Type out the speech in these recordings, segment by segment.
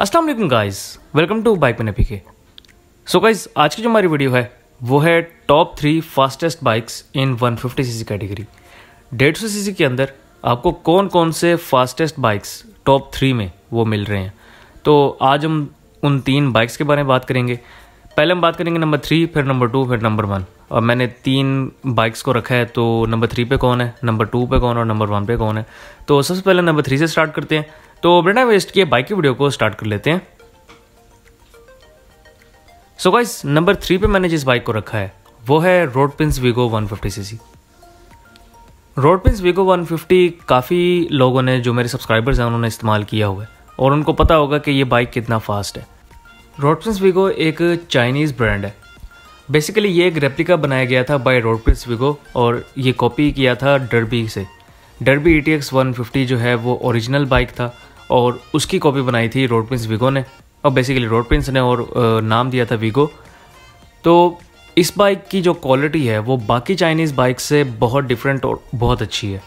अस्सलाम वालेकुम guys welcome to bike में के सो गाइस आज की जो हमारी वीडियो है, वो है top three fastest bikes in 150 CC category डेढ़ सौ सी के अंदर आपको कौन कौन से फास्टेस्ट बाइक्स टॉप थ्री में वो मिल रहे हैं? तो आज हम उन तीन बाइक्स के बारे में बात करेंगे। पहले हम बात करेंगे नंबर थ्री फिर नंबर टू फिर नंबर वन और मैंने तीन बाइक्स को रखा है तो नंबर थ्री पे कौन है? नंबर टू पे कौन और नंबर वन पे कौन है? तो सबसे पहले नंबर थ्री से स्टार्ट करते हैं। तो बिना वेस्ट किए बाइक की वीडियो को स्टार्ट कर लेते हैं। सो गाइस नंबर थ्री पे मैंने जिस बाइक को रखा है, वो है Road Prince Wego 150 CC Road Prince Wego 150 काफ़ी लोगों ने, जो मेरे सब्सक्राइबर्स हैं, उन्होंने इस्तेमाल किया हुआ है। और उनको पता होगा कि ये बाइक कितना फास्ट है। रोडप्रिंस वीगो एक चाइनीज़ ब्रांड है। बेसिकली ये एक रेप्लिका बनाया गया था बाय रोडप्रिंस वीगो और ये कॉपी किया था डरबी से। Derby E T X one fifty जो है, वो ओरिजिनल बाइक था। और उसकी कॉपी बनाई थी रोड प्रिंस वीगो ने। और बेसिकली रोड प्रिंस ने और नाम दिया था वीगो तो इस बाइक की जो क्वालिटी है, वो बाकी चाइनीज़ बाइक से बहुत डिफरेंट और बहुत अच्छी है।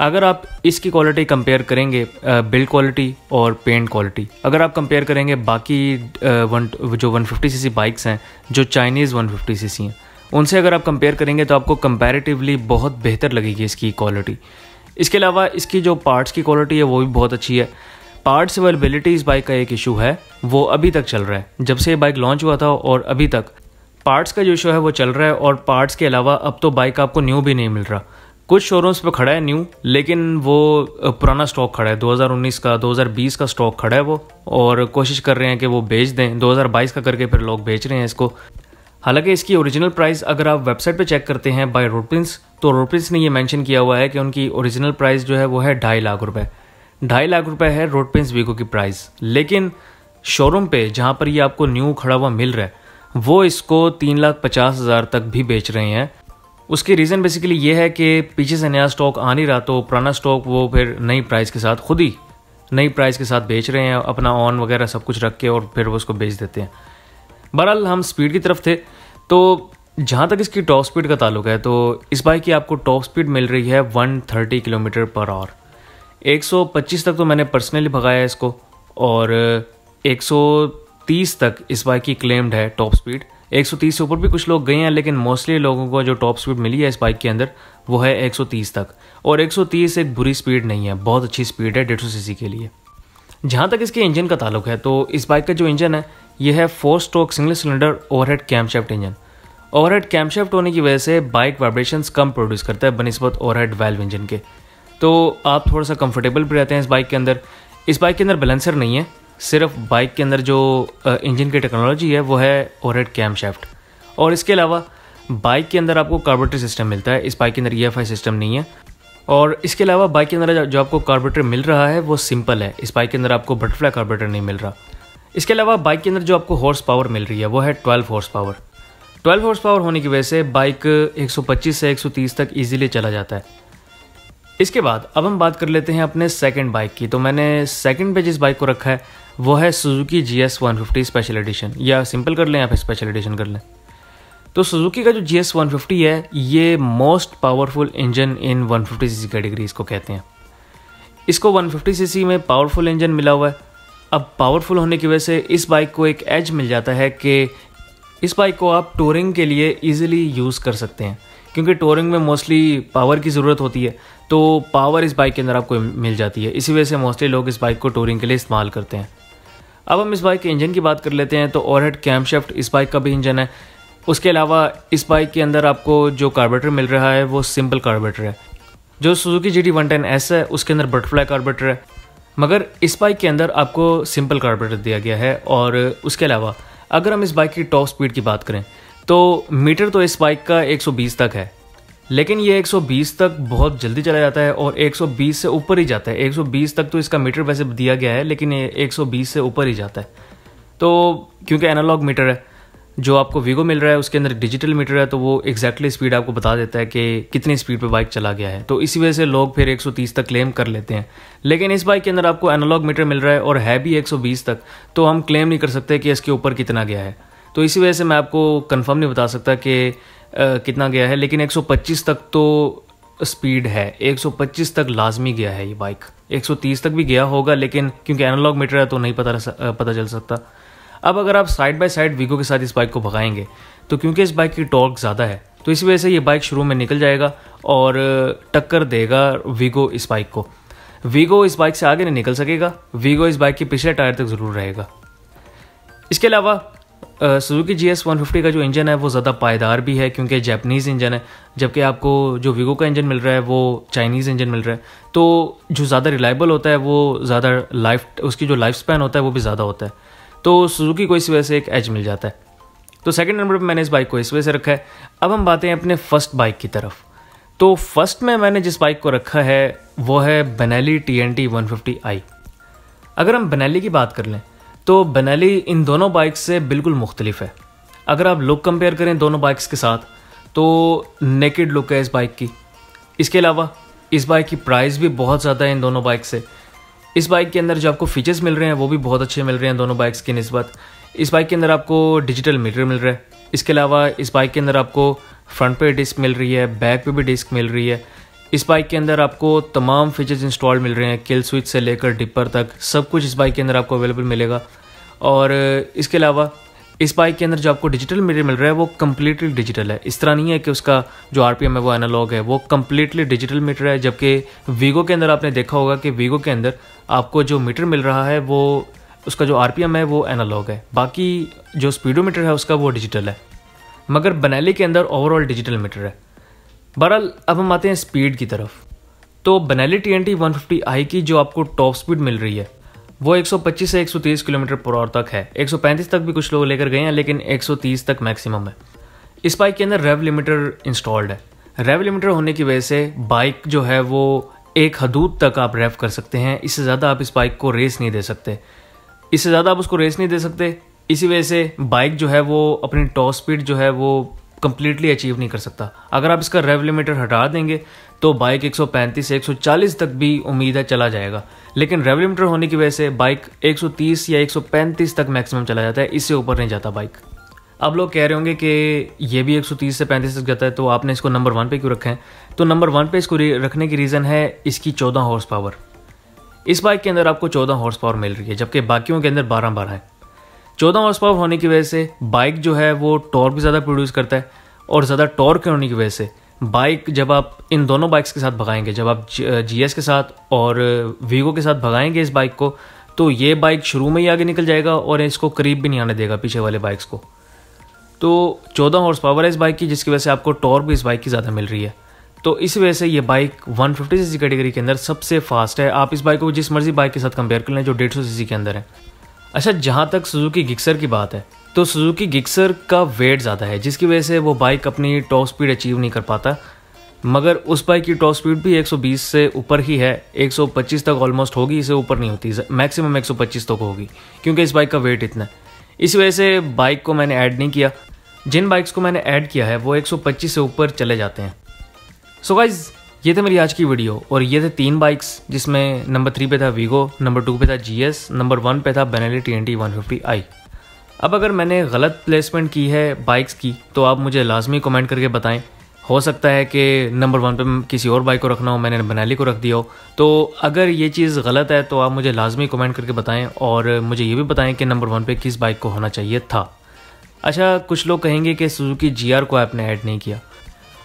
अगर आप इसकी क्वालिटी कंपेयर करेंगे बिल्ड क्वालिटी और पेंट क्वालिटी अगर आप कंपेयर करेंगे बाकी वन जो 150 सीसी बाइक्स हैं, जो चाइनीज़ 150 सीसी हैं, उनसे अगर आप कंपेयर करेंगे तो आपको कंपैरेटिवली बहुत बेहतर लगेगी इसकी क्वालिटी इसके अलावा इसकी जो पार्ट्स की क्वालिटी है, वो भी बहुत अच्छी है। पार्ट्स अवेलेबिलिटी इस बाइक का एक इशू है, वो अभी तक चल रहा है। जब से ये बाइक लॉन्च हुआ था और अभी तक पार्ट्स का जो इशू है, वो चल रहा है और पार्ट्स के अलावा अब तो बाइक आपको न्यू भी नहीं मिल रहा। कुछ शोरूम्स पे खड़ा है न्यू लेकिन वो पुराना स्टॉक खड़ा है। 2019 का 2020 का स्टॉक खड़ा है वो और कोशिश कर रहे हैं कि वो बेच दें। 2022 का करके फिर लोग बेच रहे हैं इसको। हालाँकि इसकी ओरिजिनल प्राइस अगर आप वेबसाइट पे चेक करते हैं बाय रोडप्रिंस तो रोडप्रिंस ने ये मेंशन किया हुआ है कि उनकी ओरिजिनल प्राइस जो है वो है ढाई लाख रुपए। ढाई लाख रुपए है रोडप्रिंस वीगो की प्राइस लेकिन शोरूम पे जहाँ पर ये आपको न्यू खड़ा हुआ मिल रहा है, वो इसको तीन लाख पचास हज़ार तक भी बेच रहे हैं। उसकी रीज़न बेसिकली ये है कि पीछे से नया स्टॉक आ नहीं रहा तो पुराना स्टॉक वो फिर नई प्राइस के साथ खुद ही नई प्राइस के साथ बेच रहे हैं, अपना ऑन वगैरह सब कुछ रख के और फिर वो उसको बेच देते हैं। बहरहाल, हम स्पीड की तरफ़ थे। तो जहाँ तक इसकी टॉप स्पीड का ताल्लुक है तो इस बाइक की आपको टॉप स्पीड मिल रही है 130 किलोमीटर पर आवर 125 तक तो मैंने पर्सनली भगाया इसको, और 130 तक इस बाइक की क्लेम्ड है टॉप स्पीड 130 से ऊपर भी कुछ लोग गए हैं, लेकिन मोस्टली लोगों को जो टॉप स्पीड मिली है इस बाइक के अंदर, वो है 130 तक। और 130 एक बुरी स्पीड नहीं है, बहुत अच्छी स्पीड है डेढ़ सौ के लिए। जहाँ तक इसके इंजन का ताल्लुक है तो इस बाइक का जो इंजन है ये है four stroke single cylinder overhead camshaft engine overhead camshaft होने की वजह से बाइक वाइब्रेशन कम प्रोड्यूस करता है बनस्बत ओवरहेड वेल्व इंजन के। तो आप थोड़ा सा कंफर्टेबल भी रहते हैं इस बाइक के अंदर। इस बाइक के अंदर बैलेंसर नहीं है, सिर्फ़ बाइक के अंदर जो इंजन की टेक्नोलॉजी है, वो है ओरेड कैम शेफ्ट और इसके अलावा बाइक के अंदर आपको कार्बोरेटर सिस्टम मिलता है, इस बाइक के अंदर ई e सिस्टम नहीं है। और इसके अलावा बाइक के अंदर जो आपको कार्बोरेटर मिल रहा है, वो सिंपल है। इस बाइक के अंदर आपको बटरफ्लाई कार्बोरेटर नहीं मिल रहा। इसके अलावा बाइक के अंदर जो आपको हॉर्स पावर मिल रही है, वो है twelve horse power twelve horse power होने की वजह से बाइक 125 से 130 तक इजीली चला जाता है. इसके बाद अब हम बात कर लेते हैं अपने सेकंड बाइक की. तो मैंने सेकंड पे जिस बाइक को रखा है, वो है Suzuki G S one fifty special edition या सिंपल कर लें या फिर स्पेशल एडिशन कर लें. तो सुजुकी का जो जी एस वन फिफ्टी है, ये most powerful engine in one fifty C C category इसको कहते हैं. इसको वन फिफ्टी सी सी में पावरफुल इंजन मिला हुआ है. अब पावरफुल होने की वजह से इस बाइक को एक एज मिल जाता है कि इस बाइक को आप टूरिंग के लिए ईजिली यूज़ कर सकते हैं। क्योंकि टोरिंग में मोस्टली पावर की ज़रूरत होती है तो पावर इस बाइक के अंदर आपको मिल जाती है। इसी वजह से मोस्टली लोग इस बाइक को टूरिंग के लिए इस्तेमाल करते हैं। अब हम इस बाइक के इंजन की बात कर लेते हैं तो ओवरहेड कैमशेफ्ट इस बाइक का भी इंजन है। उसके अलावा इस बाइक के अंदर आपको जो कार्बेटर मिल रहा है, वो सिंपल कार्बेटर है। जो Suzuki G D one ten S है, उसके अंदर बटरफ्लाई कार्बेटर है। मगर इस बाइक के अंदर आपको सिंपल कार्बोरेटर दिया गया है और उसके अलावा, अगर हम इस बाइक की टॉप स्पीड की बात करें तो मीटर तो इस बाइक का 120 तक है, लेकिन ये 120 तक बहुत जल्दी चला जाता है और 120 से ऊपर ही जाता है। 120 तक तो इसका मीटर वैसे दिया गया है, लेकिन ये 120 से ऊपर ही जाता है। तो क्योंकि एनालॉग मीटर है जो आपको वीगो मिल रहा है, उसके अंदर डिजिटल मीटर है तो वो एग्जैक्टली स्पीड आपको बता देता है कि कितनी स्पीड पे बाइक चला गया है। तो इसी वजह से लोग फिर 130 तक क्लेम कर लेते हैं। लेकिन इस बाइक के अंदर आपको एनालॉग मीटर मिल रहा है और है भी 120 तक तो हम क्लेम नहीं कर सकते कि इसके ऊपर कितना गया है। तो इसी वजह से मैं आपको कन्फर्म नहीं बता सकता कि कितना गया है, लेकिन 125 तक तो स्पीड है। 125 तक लाजमी गया है ये बाइक 130 तक भी गया होगा, लेकिन क्योंकि एनालॉग मीटर है तो नहीं पता पता चल सकता। अब अगर आप साइड बाय साइड वीगो के साथ इस बाइक को भगाएँगे तो क्योंकि इस बाइक की टॉर्क ज़्यादा है तो इस वजह से ये बाइक शुरू में निकल जाएगा और टक्कर देगा वीगो इस बाइक को। वीगो इस बाइक से आगे नहीं निकल सकेगा वीगो इस बाइक के पिछले टायर तक ज़रूर रहेगा। इसके अलावा Suzuki G S one fifty का जो इंजन है, वो ज़्यादा पायदार भी है, क्योंकि जैपनीज़ इंजन है, जबकि आपको जो वीगो का इंजन मिल रहा है, वो चाइनीज़ इंजन मिल रहा है। तो जो ज़्यादा रिलायबल होता है, वो ज़्यादा लाइफ उसकी जो लाइफ स्पैन होता है, वो भी ज़्यादा होता है। तो सुजुकी को इस वजह से एक एज मिल जाता है। तो सेकंड नंबर पर मैंने इस बाइक को इस वजह से रखा है। अब हम बातें अपने फ़र्स्ट बाइक की तरफ़। तो फ़र्स्ट में मैंने जिस बाइक को रखा है, वो है Benelli T N T one fifty I अगर हम बेनेली की बात कर लें तो बेनेली इन दोनों बाइक से बिल्कुल मुख्तलिफ़ है। अगर आप लुक कंपेयर करें दोनों बाइक्स के साथ तो नेकेड लुक है इस बाइक की। इसके अलावा, इस बाइक की प्राइस भी बहुत ज़्यादा है इन दोनों बाइक से। इस बाइक के अंदर जो आपको फीचर्स मिल रहे हैं, वो भी बहुत अच्छे मिल रहे हैं दोनों बाइक्स की नस्बत। इस बाइक के अंदर आपको डिजिटल मीटर मिल रहा है। इसके अलावा इस बाइक के अंदर आपको फ्रंट पे डिस्क मिल रही है बैक पे भी डिस्क मिल रही है। इस बाइक के अंदर आपको तमाम फीचर्स इंस्टॉल मिल रहे हैं किल स्विच से लेकर डिपर तक, सब कुछ इस बाइक के अंदर आपको अवेलेबल मिलेगा। और इसके अलावा इस बाइक के अंदर जो आपको डिजिटल मीटर मिल रहा है, वो कम्प्लीटली डिजिटल है। इस तरह नहीं है कि उसका जो आरपीएम है, वो एनालॉग है। वो कम्प्लीटली डिजिटल मीटर है, जबकि वीगो के अंदर आपने देखा होगा कि वीगो के अंदर आपको जो मीटर मिल रहा है, वो, उसका जो आरपीएम है, वो एनालॉग है। बाकी जो स्पीडोमीटर है, उसका वो डिजिटल है। मगर बनैली के अंदर ओवरऑल डिजिटल मीटर है। बहरहाल, अब हम आते हैं स्पीड की तरफ़। तो Benelli T N T one fifty I की जो आपको टॉप स्पीड मिल रही है वो 125 से 130 किलोमीटर पर आवर तक है। 135 तक भी कुछ लोग लेकर गए हैं, लेकिन 130 तक मैक्सिमम है। इस बाइक के अंदर रेव लिमिटर इंस्टॉल्ड है। रेव लिमिटर होने की वजह से बाइक जो है वो एक हदूद तक आप रेव कर सकते हैं। इससे ज़्यादा आप इस बाइक को रेस नहीं दे सकते। इससे ज़्यादा आप उसको रेस नहीं दे सकते। इसी वजह से बाइक जो है वो अपनी टॉप स्पीड जो है वो कंप्लीटली अचीव नहीं कर सकता। अगर आप इसका रेव लिमिटर हटा देंगे तो बाइक 135 से 140 तक भी उम्मीद है चला जाएगा। लेकिन रेव लिमिटर होने की वजह से बाइक 130 या 135 तक मैक्सिमम चला जाता है, इससे ऊपर नहीं जाता बाइक अब लोग कह रहे होंगे कि ये भी 130 से 35 तक जाता है तो आपने इसको नंबर वन पे क्यों रखा है? तो नंबर वन पे इसको रखने की रीज़न है इसकी 14 हॉर्स पावर इस बाइक के अंदर आपको 14 हॉर्स पावर मिल रही है, जबकि बाकियों के अंदर 12 बारह है। चौदह हॉर्स पावर होने की वजह से बाइक जो है वो टॉर्क भी ज़्यादा प्रोड्यूस करता है और ज़्यादा टॉर्क होने की वजह से बाइक जब आप इन दोनों बाइक्स के साथ भगाएँगे, जब आप जी एस के साथ और वीगो के साथ भगाएँगे इस बाइक को तो ये बाइक शुरू में ही आगे निकल जाएगा और इसको करीब भी नहीं आने देगा पीछे वाले बाइक्स को। तो चौदह हॉर्स पावर है इस बाइक की, जिसकी वजह से आपको टॉर्क भी इस बाइक की ज़्यादा मिल रही है। तो इस वजह से ये बाइक 150 सीसी कैटेगरी के अंदर सबसे फास्ट है। आप इस बाइक को जिस मर्ज़ी बाइक के साथ कंपेयर कर लें जो 150 सीसी के अंदर है। अच्छा जहाँ तक सुजुकी गिक्सर की बात है तो सुजुकी गिक्सर का वेट ज़्यादा है, जिसकी वजह से वो बाइक अपनी टॉप स्पीड अचीव नहीं कर पाता। मगर उस बाइक की टॉप स्पीड भी 120 से ऊपर ही है 125 तक ऑलमोस्ट होगी, इसे ऊपर नहीं होती मैक्सिमम 125 तक होगी, क्योंकि इस बाइक का वेट इतना है। इस वजह से बाइक को मैंने ऐड नहीं किया। जिन बाइक्स को मैंने ऐड किया है, वो 125 से ऊपर चले जाते हैं। सो so गाइज़ ये थे मेरी आज की वीडियो, और ये थे तीन बाइक्स जिसमें नंबर थ्री पे था वीगो नंबर टू पे था जीएस नंबर वन पे था Benelli T N T one fifty I अब अगर मैंने गलत प्लेसमेंट की है बाइक्स की तो आप मुझे लाजमी कमेंट करके बताएँ। हो सकता है कि नंबर वन पे किसी और बाइक को रखना हो, मैंने बनाली को रख दिया हो। तो अगर ये चीज़ गलत है तो आप मुझे लाजमी कमेंट करके बताएँ, और मुझे ये भी बताएँ कि नंबर वन पे किस बाइक को होना चाहिए था। अच्छा कुछ लोग कहेंगे कि सुजुकी जीआर को आपने ऐड नहीं किया।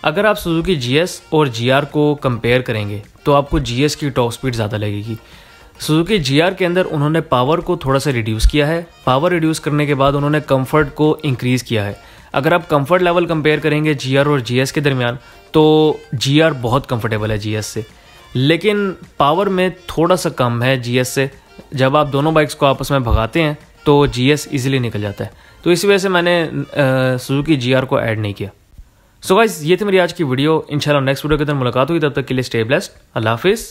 अगर आप सुजुकी जीएस और जीआर को कंपेयर करेंगे तो आपको जीएस की टॉप स्पीड ज़्यादा लगेगी। सुजुकी जीआर के अंदर उन्होंने पावर को थोड़ा सा रिड्यूस किया है। पावर रिड्यूस करने के बाद उन्होंने कंफर्ट को इंक्रीज़ किया है। अगर आप कंफर्ट लेवल कंपेयर करेंगे जीआर और जीएस के दरमियान तो जीआर बहुत कंफर्टेबल है जीएस से। लेकिन पावर में थोड़ा सा कम है जीएस से। जब आप दोनों बाइक्स को आपस में भगाते हैं तो जी एस निकल जाता है। तो इसी वजह से मैंने सुजुकी जीआर को ऐड नहीं किया। सो so गाइज़ ये थी मेरी आज की वीडियो इंशाल्लाह नेक्स्ट वीडियो के अंदर मुलाकात हुई तब तक के लिए स्टे ब्लेस्ड अल्लाह हाफिज़.